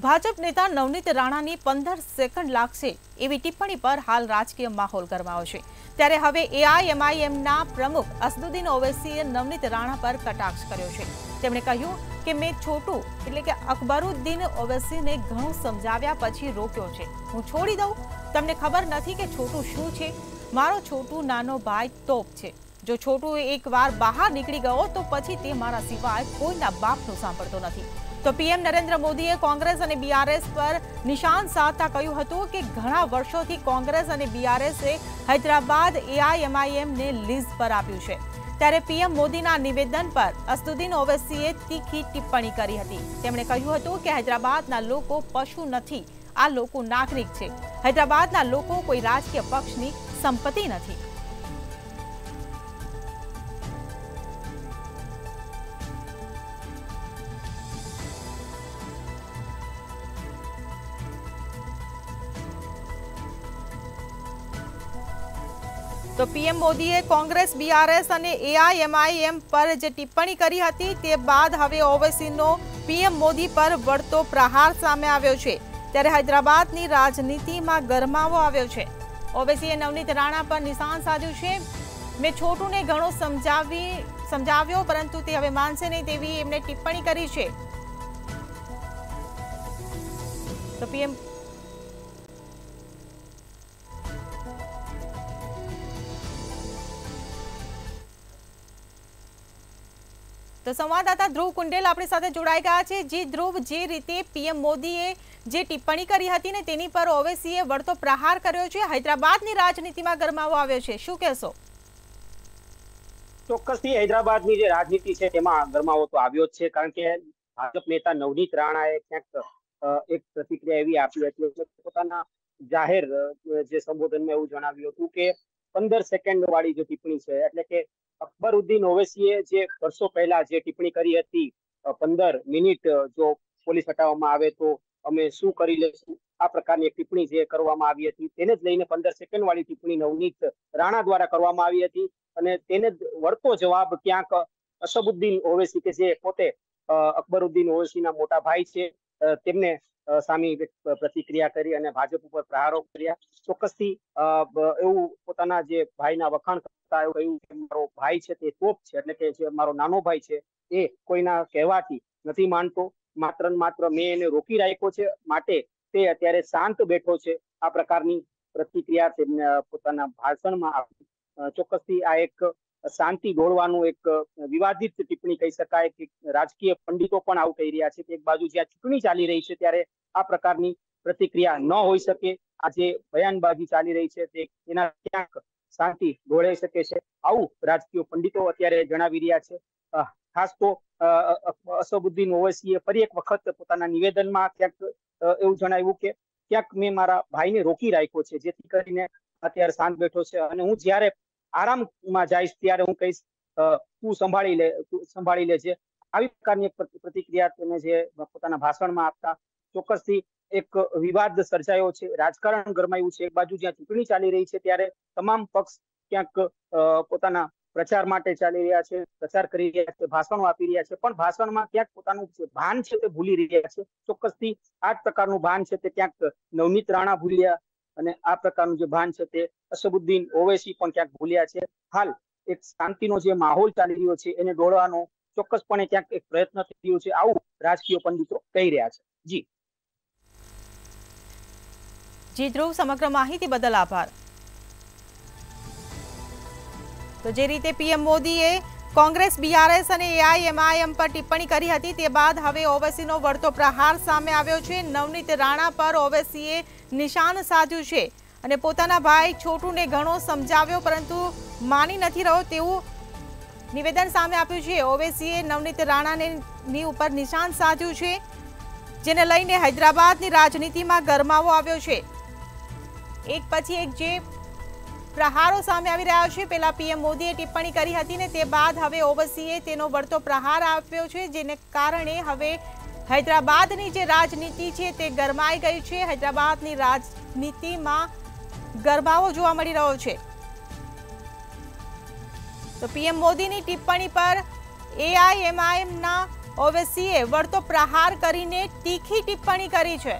ભાજપ નેતા નવનીત રાણાની પંદર સેકન્ડ લાગશે એવી ટિપ્પણી પર હાલ રાજકીય માહોલ ગરમાયો છે. ત્યારે હવે એઆઈએમઆઈએમના પ્રમુખ અસદુદ્દીન ઓવૈસીએ નવનીત રાણા પર કટાક્ષ કર્યો છે. તેમણે કહ્યું કે મેં છોટું એટલે કે અકબરુદ્દીન ઓવૈસીને ઘણું સમજાવ્યા પછી રોક્યો છે. હું છોડી દઉં? તમને ખબર નથી કે છોટું શું છે? મારો છોટું નાનો ભાઈ તોપ છે. જો છોટું એકવાર બહાર નીકળી ગયો તો પછી તે મારા સિવાય કોઈના બાપનું સાંભળતો નથી. તો પીએમ નરેન્દ્ર મોદીએ કોંગ્રેસ અને બીઆરએસ પર નિશાન સાધતા કહ્યું હતું કે ઘણા વર્ષોથી કોંગ્રેસ અને બીઆરએસે હૈદરાબાદ એઆઈએમઆઈએમને લીઝ પર આપ્યું છે. ત્યારે પીએમ મોદીના નિવેદન પર અસદુદ્દીન ઓવેસીએ તીખી ટિપ્પણી કરી હતી. તેમણે કહ્યું હતું કે હૈદરાબાદના લોકો પશુ નથી, આ લોકો નાગરિક છે. હૈદરાબાદના લોકો કોઈ રાજકીય પક્ષની સંપત્તિ નથી. તો પીએમ મોદીએ કોંગ્રેસ, બીઆરએસ અને એઆઈએમઆઈએમ પર જે ટિપ્પણી કરી હતી તે બાદ હવે ઓવેસીનો પીએમ મોદી પર વળતો પ્રહાર સામે આવ્યો છે. ત્યારે હૈદરાબાદની રાજનીતિમાં ગરમાવો આવ્યો છે. ઓવેસીએ નવનીત રાણા પર નિશાન સાધ્યું છે. મેં છોટુને ઘણો સમજાવી, સમજાવ્યો, પરંતુ તે હવે માનશે નહીં તેવી એમને ટિપ્પણી કરી છે. તો પીએમ તો સંવાદદાતા ધ્રુવ કુંડેલ આપણી સાથે જોડાઈ ગયા છે. જે ધ્રુવ, જે રીતે પીએમ મોદીએ જે ટિપ્પણી કરી હતી ને તેની પર ઓવેસીએ વળતો પ્રહાર કર્યો છે. હૈદરાબાદની રાજનીતિમાં ગરમાવો આવ્યો છે. શું કહેશો? ચોક્કસથી હૈદરાબાદની જે રાજનીતિ છે તેમાં ગરમાવો તો આવ્યો જ છે. કારણ કે ભાજપ નેતા નવનીત રાણાએ ક્યાંક એક પ્રતિક્રિયા એવી આપી હતી પોતાના જાહેર જે સંબોધનમાં એવું જણાવ્યું હતું કે પંદર સેકન્ડ વાળી જે ટિપ્પણી છે, એટલે કે અકબરુદ્દીન ઓવેસીએ જે વર્ષો પહેલા જે ટિપ્પણી કરી હતી પંદર મિનિટ જો પોલીસ હટાવવામાં આવે તો અમે શું કરી લઈશું આ પ્રકારની એક ટિપ્પણી જે કરવામાં આવી હતી, તેને જ લઈને પંદર સેકન્ડ વાળી ટિપ્પણી નવનીત રાણા દ્વારા કરવામાં આવી હતી અને તેને જ વળતો જવાબ ક્યાંક અસબુદ્દીન ઓવેસી કે જે પોતે અકબરુદ્દીન ઓવેસીના મોટા ભાઈ છે તેમને સામે પ્રતિક્રિયા કરી અને ભાજપ ઉપર પ્રહારો કર્યા. ચોક્કસથી એવું પોતાના જે ભાઈના વખાણ કરતા એવું કહ્યું કે મારો ભાઈ છે તે તોપ છે, એટલે કે જે મારો નાનો ભાઈ છે એ કોઈના કહેવાથી નથી માનતો. માત્ર ને માત્ર મેં એને રોકી રાખ્યો છે માટે તે અત્યારે શાંત બેઠો છે. આ પ્રકારની પ્રતિક્રિયા પોતાના ભાષણમાં આપી. ચોક્કસથી આ એક શાંતિ દોડવાનું એક વિવાદિત ટિપ્પણી કહી શકાય કે રાજકીય પંડિતો પણ આવું કહી રહ્યા છે કે એક બાજુ જ્યાં ચૂંટણી ચાલી રહી છે ત્યારે આ પ્રકારની પ્રતિક્રિયા ન હોઈ શકે. આ જે બયાનબાજી ચાલી રહી છે તે એના ક્યાંક શાંતિ દોડાઈ શકે છે. આવું રાજકીય પંડિતો અત્યારે જણાવી રહ્યા છે. ખાસ તો અસબુદ્દીન ઓવૈસીએ ફરી એક વખત પોતાના નિવેદનમાં ક્યાંક એવું જણાવ્યું કે, ક્યાંક મેં મારા ભાઈને રોકી રાખ્યો છે, જેથી કરીને અત્યારે શાંત બેઠો છે અને હું જ્યારે આરામમાં જઈશ ત્યારે હું કહીશ તું સંભાળી લે, તું સંભાળી લેજે. આવી પ્રકારની પ્રતિક્રિયા તેને જે પોતાના ભાષણમાં આપતા. ચોક્કસથી એક વિવાદ સર્જાયો છે. રાજકારણ ગરમાયું છે. એક બાજુ જ્યાં ચૂંટણી ચાલી રહી છે ત્યારે તમામ પક્ષ ક્યાંક પોતાના પ્રચાર માટે ચાલી રહ્યા છે, પ્રચાર કરી રહ્યા છે, ભાષણો આપી રહ્યા છે. પણ ભાષણમાં ક્યાંક પોતાનું ભાન છે તે ભૂલી રહ્યા છે. ચોક્કસથી આ જ પ્રકારનું ભાન છે તે ક્યાંક નવનીત રાણા ભૂલ્યા અને આ પ્રકારનું જે ભાન છે તે અસબુદ્દીન ઓવેસી પણ ક્યાંક ભૂલ્યા છે. હાલ એક શાંતિનો જે માહોલ ચાલી રહ્યો છે એને ડોળવાનો ચોક્કસપણે ક્યાંક એક પ્રયત્ન થઈ રહ્યો છે આવું રાજકીય પંડિતો કહી રહ્યા છે. જી. જી, ધ્રુવ, સમગ્ર માહિતી બદલ આભાર. તો જે રીતે પીએમ મોદીએ કોંગ્રેસ બીઆરએસ અને એઆઈએમઆઈએમ પર ટિપ્પણી કરી હતી. તે બાદ હવે ઓવેસીનો વળતો પ્રહાર સામે આવ્યો છે. નવનીત રાણા પર ઓવેસીએ નિશાન સાધ્યું છે અને પોતાના ભાઈ છોટુને ઘણો સમજાવ્યો, પરંતુ માની નથી રહ્યો તેવું નિવેદન સામે આપ્યું છે. ઓવેસીએ નવનીત રાણાને ઉપર નિશાન સાધ્યું છે, જેને લઈને હૈદરાબાદની રાજનીતિમાં ગરમાવો આવ્યો છે. એક પછી એક જે પ્રહારો સામે આવી રહ્યા છે. પેલા પીએમ મોદીએ ટિપ્પણી કરી હતી ને તે બાદ હવે ઓવસીએ તેનો વળતો પ્રહાર આપ્યો છે, જેને કારણે હવે હૈદરાબાદની જે રાજનીતિ છે તે ગરમાઈ ગઈ છે. હૈદરાબાદની રાજનીતિમાં ગરબાઓ જોવા મળી રહ્યો છે. તો પીએમ મોદીની ટિપ્પણી પર એઆઈએમઆઈએમના ઓવેસીએ વળતો પ્રહાર કરીને તીખી ટિપ્પણી કરી છે.